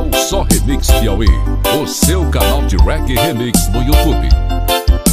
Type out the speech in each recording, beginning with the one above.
canal Só Remix Piauí, o seu canal de reggae remix no YouTube.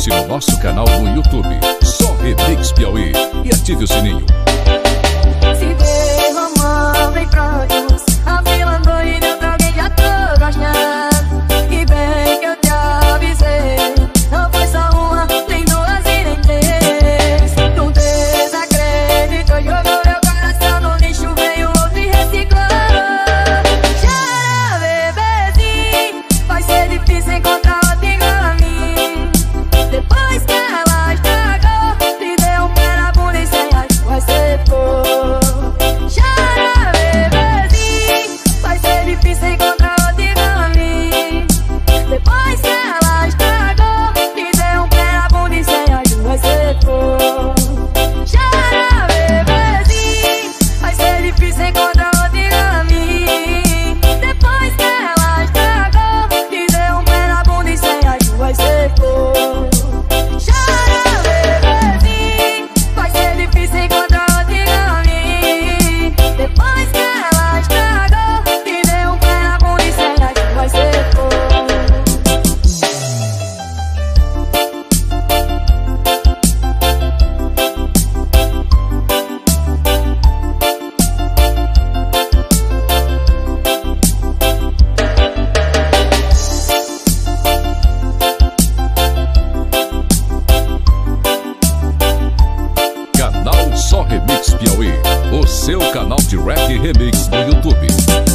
inscreva-se no nosso canal no YouTube. Só Remix Piauí e ative o sininho. seu canal de rap remix no YouTube.